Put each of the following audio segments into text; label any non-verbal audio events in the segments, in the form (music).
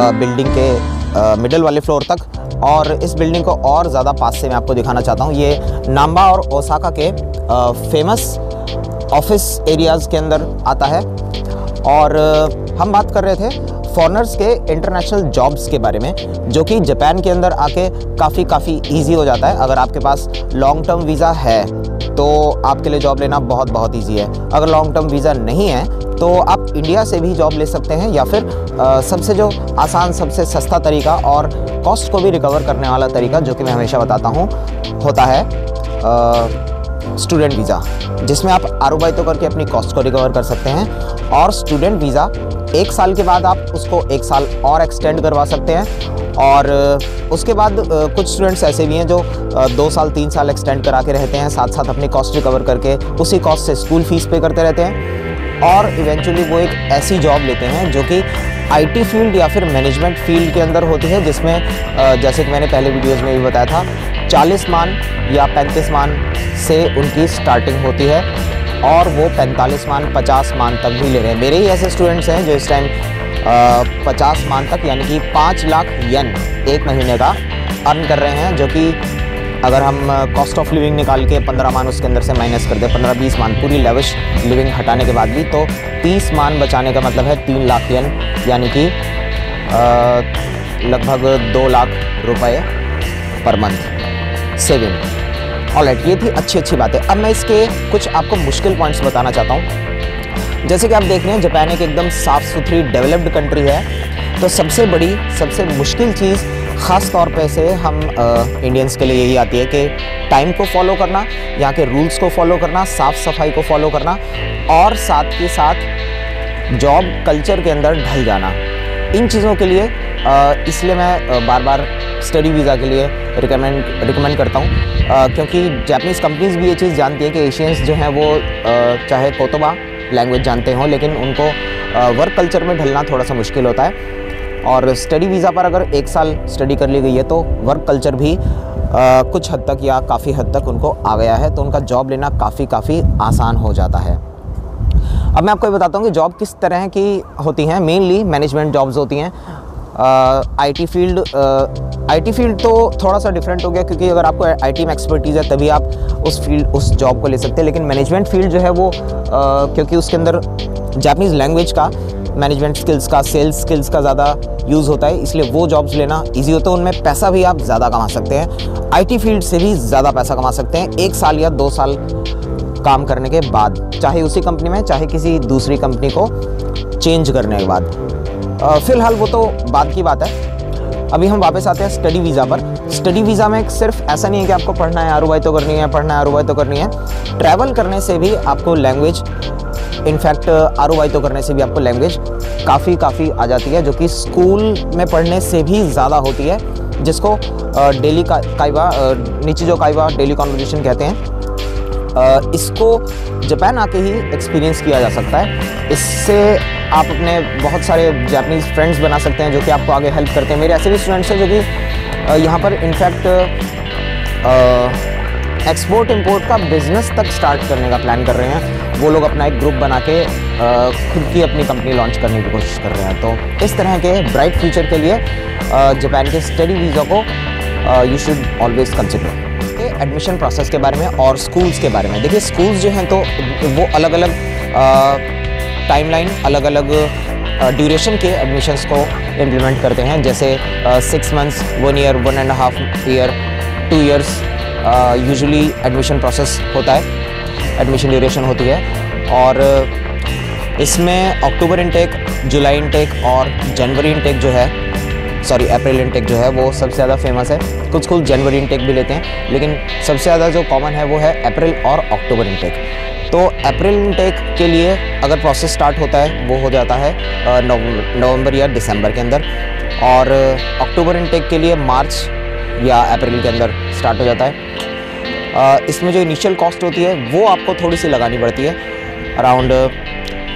Building के middle वाले floor तक। और इस बिल्डिंग को और ज़्यादा पास से मैं आपको दिखाना चाहता हूँ। ये नाम्बा और ओसाका के फ़ेमस ऑफ़िस एरियाज़ के अंदर आता है। और हम बात कर रहे थे फॉरनर्स के इंटरनेशनल जॉब्स के बारे में जो कि जापान के अंदर आके काफ़ी काफ़ी इजी हो जाता है। अगर आपके पास लॉन्ग टर्म वीज़ा है तो आपके लिए जॉब लेना बहुत बहुत इजी है। अगर लॉन्ग टर्म वीज़ा नहीं है तो आप इंडिया से भी जॉब ले सकते हैं या फिर आ, सबसे जो आसान सबसे सस्ता तरीका और कॉस्ट को भी रिकवर करने वाला तरीका जो कि मैं हमेशा बताता हूँ होता है स्टूडेंट वीज़ा जिसमें आप आरोबाई तो करके अपनी कॉस्ट को रिकवर कर सकते हैं और स्टूडेंट वीज़ा एक साल के बाद आप उसको एक साल और एक्सटेंड करवा सकते हैं और उसके बाद कुछ स्टूडेंट्स ऐसे भी हैं जो दो साल, तीन साल एक्सटेंड करा के रहते हैं साथ साथ अपनी कॉस्ट रिकवर करके उसी कॉस्ट से स्कूल फ़ीस पे करते रहते हैं और इवेंचुअली वो एक ऐसी जॉब लेते हैं जो कि आईटी फ़ील्ड या फिर मैनेजमेंट फ़ील्ड के अंदर होती है, जिसमें जैसे कि मैंने पहले वीडियोज़ में भी बताया था चालीस मान या पैंतीस मान से उनकी स्टार्टिंग होती है और वो पैंतालीस मान, पचास मान तक भी ले रहे हैं। मेरे ही ऐसे स्टूडेंट्स हैं जो इस टाइम पचास मान तक, यानी कि पाँच लाख यन एक महीने का अर्न कर रहे हैं, जो कि अगर हम कॉस्ट ऑफ़ लिविंग निकाल के पंद्रह मान उसके अंदर से माइनस कर दें, पंद्रह बीस मान, पूरी लेविश लिविंग हटाने के बाद भी तो तीस मान बचाने का मतलब है तीन लाख यन यानी कि लगभग दो लाख रुपए पर मंथ सेविंग ऑल ये थी अच्छी अच्छी बातें। अब मैं इसके कुछ आपको मुश्किल पॉइंट्स बताना चाहता हूँ। जैसे कि आप देख रहे हैं, जापान एक एकदम साफ़ सुथरी डेवलप्ड कंट्री है। तो सबसे बड़ी, सबसे मुश्किल चीज़, ख़ास तौर पे से हम इंडियंस के लिए यही आती है कि टाइम को फॉलो करना, यहाँ के रूल्स को फॉलो करना साफ़ सफ़ाई को फॉलो करना, और साथ के साथ जॉब कल्चर के अंदर ढल जाना। इन चीज़ों के लिए इसलिए मैं बार बार स्टडी वीज़ा के लिए रिकमेंड रिकमेंड करता हूँ। क्योंकि जापानीज़ कंपनीज़ भी ये चीज़ जानती है कि एशियंस जो हैं वो आ, चाहे कोतोबा लैंग्वेज जानते हों लेकिन उनको आ, वर्क कल्चर में ढलना थोड़ा सा मुश्किल होता है। और स्टडी वीज़ा पर अगर एक साल स्टडी कर ली गई है तो वर्क कल्चर भी आ, कुछ हद तक या काफ़ी हद तक उनको आ गया है तो उनका जॉब लेना काफ़ी काफ़ी आसान हो जाता है। अब मैं आपको ये बताता हूँ कि जॉब किस तरह की होती हैं। मेनली मैनेजमेंट जॉब्स होती हैं। आईटी फ़ील्ड आईटी फ़ील्ड तो थोड़ा सा डिफरेंट हो गया क्योंकि अगर आपको आईटी में एक्सपर्टीज़ है तभी आप उस फ़ील्ड उस जॉब को ले सकते हैं। लेकिन मैनेजमेंट फ़ील्ड जो है वो uh, क्योंकि उसके अंदर जापनीज़ लैंग्वेज का मैनेजमेंट स्किल्स का सेल्स स्किल्स का ज़्यादा यूज़ होता है इसलिए वो जॉब्स लेना ईजी होता है। उनमें पैसा भी आप ज़्यादा कमा सकते हैं। आईटी फ़ील्ड से भी ज़्यादा पैसा कमा सकते हैं एक साल या दो साल काम करने के बाद चाहे उसी कंपनी में चाहे किसी दूसरी कंपनी को चेंज करने के बाद। फ़िलहाल वो तो बाद की बात है। अभी हम वापस आते हैं स्टडी वीज़ा पर। स्टडी वीज़ा में सिर्फ़ ऐसा नहीं है कि आपको पढ़ना है आरुबाई तो करनी है, पढ़ना है आरुबाई तो करनी है। ट्रैवल करने से भी आपको लैंग्वेज इनफैक्ट आरुबाई तो करने से भी आपको लैंग्वेज काफ़ी काफ़ी आ जाती है, जो कि स्कूल में पढ़ने से भी ज़्यादा होती है, जिसको डेली काइबा नीचे जो काइबा डेली कॉन्वर्जेशन कहते हैं इसको जापान आके ही एक्सपीरियंस किया जा सकता है। इससे आप अपने बहुत सारे जापानीज़ फ्रेंड्स बना सकते हैं जो कि आपको आगे हेल्प करते हैं। मेरे ऐसे भी स्टूडेंट्स हैं जो कि यहाँ पर इनफैक्ट एक्सपोर्ट इम्पोर्ट का बिज़नेस तक स्टार्ट करने का प्लान कर रहे हैं। वो लोग अपना एक ग्रुप बना के खुद की अपनी कंपनी लॉन्च करने की कोशिश कर रहे हैं। तो इस तरह के ब्राइट फ्यूचर के लिए जापान के स्टडी वीज़ा को you should always consider admission process के बारे में और स्कूल्स के बारे में। देखिए स्कूल्स जो हैं तो वो अलग अलग टाइमलाइन अलग अलग ड्यूरेशन के एडमिशन्स को इम्प्लीमेंट करते हैं। जैसे six months one year one and half year two years usually admission process होता है। एडमिशन ड्यूरेशन होती है। और इसमें अक्टूबर इनटेक जुलाई इनटेक और जनवरी इनटेक जो है सॉरी अप्रैल इनटेक जो है वो सबसे ज़्यादा फ़ेमस है। कुछ कुछ जनवरी इनटेक भी लेते हैं, लेकिन सबसे ज़्यादा जो कॉमन है वो है अप्रैल और अक्टूबर इनटेक तो अप्रैल इनटेक के लिए अगर प्रोसेस स्टार्ट होता है, वो हो जाता है नवंबर या दिसंबर के अंदर। और अक्टूबर इनटेक के लिए मार्च या अप्रैल के अंदर स्टार्ट हो जाता है। इसमें जो इनिशियल कॉस्ट होती है, वो आपको थोड़ी सी लगानी पड़ती है। अराउंड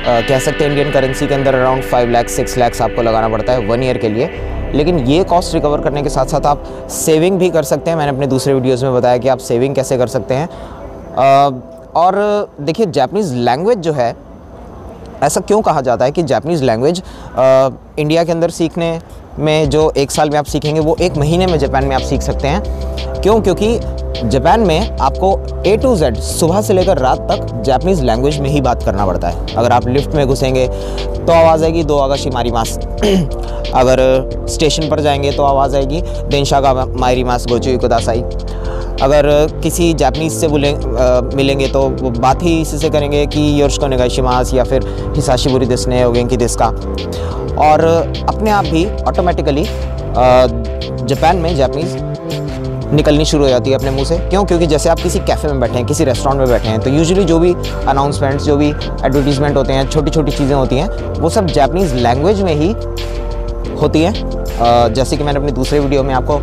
कह सकते हैं इंडियन करेंसी के अंदर around five lakhs six lakhs आपको लगाना पड़ता है वन ईयर के लिए। लेकिन ये कॉस्ट रिकवर करने के साथ साथ आप सेविंग भी कर सकते हैं। मैंने अपने दूसरे वीडियोज़ में बताया कि आप सेविंग कैसे कर सकते हैं। और देखिए जैपनीज़ लैंग्वेज जो है, ऐसा क्यों कहा जाता है कि जैपनीज़ लैंग्वेज इंडिया के अंदर सीखने में जो एक साल में आप सीखेंगे, वो एक महीने में जापान में आप सीख सकते हैं। क्यों? क्योंकि जापान में आपको ए टू जेड सुबह से लेकर रात तक जापनीज़ लैंग्वेज में ही बात करना पड़ता है। अगर आप लिफ्ट में घुसेंगे तो आवाज़ आएगी दो आगा शिमारी मास। (clears throat) अगर स्टेशन पर जाएँगे तो आवाज़ आएगी, देनशागा मायरी मास गोचुई कुदासाई अगर किसी जापनीज़ से बोले मिलेंगे तो वो बात ही इसी से करेंगे कि योर्शको नेगाशिमास या फिर हिसाशी बुरी दिसने हो कि दिस का और अपने आप भी ऑटोमेटिकली जापान में जापनीज़ निकलनी शुरू हो जाती है अपने मुँह से। क्यों? क्योंकि जैसे आप किसी कैफ़े में बैठे हैं, किसी रेस्टोरेंट में बैठे हैं तो यूजुअली जो भी अनाउंसमेंट्स जो भी एडवर्टीजमेंट होते हैं छोटी छोटी चीज़ें होती हैं, वो सब जापनीज़ लैंग्वेज में ही होती हैं। जैसे कि मैंने अपनी दूसरे वीडियो में आपको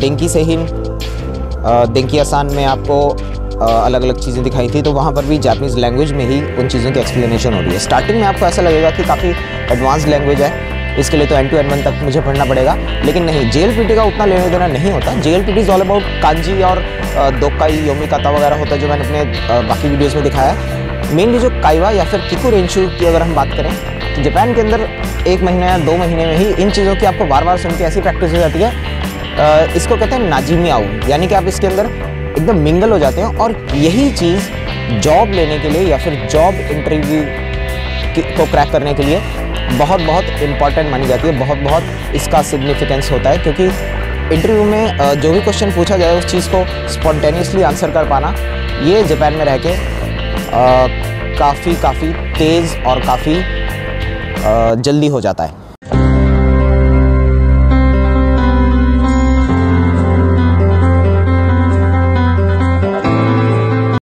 डेंकी से ही डेंकी आसान में आपको अलग अलग चीज़ें दिखाई थी तो वहाँ पर भी जापनीज़ लैंग्वेज में ही उन चीज़ों की एक्सप्लेनेशन हो रही है। स्टार्टिंग में आपको ऐसा लगेगा कि काफ़ी एडवांस लैंग्वेज है, इसके लिए तो एन टू एन वन तक मुझे पढ़ना पड़ेगा, लेकिन नहीं जे एल का उतना लेने देना नहीं होता। J L P T is all about kanji और दोकाई योमिकाता वगैरह होता है, जो मैंने अपने बाकी वीडियोज़ में दिखाया है। मेनली जो काइवा या फिर किकू रेंशू की अगर हम बात करें तो जापान के अंदर एक महीने या दो महीने में ही इन चीज़ों की आपको बार बार सुन के ऐसी प्रैक्टिस हो जाती है इसको कहते हैं नाजिमी आऊ यानी कि आप इसके अंदर एकदम मिंगल हो जाते हैं और यही चीज़ जॉब लेने के लिए या फिर जॉब इंटरव्यू को क्रैक करने के लिए बहुत बहुत इंपॉर्टेंट मानी जाती है। बहुत बहुत इसका सिग्निफिकेंस होता है क्योंकि इंटरव्यू में जो भी क्वेश्चन पूछा जाए उस चीज़ को स्पॉन्टेनियसली आंसर कर पाना, ये जापान में रह के काफ़ी काफ़ी तेज़ और काफ़ी जल्दी हो जाता है।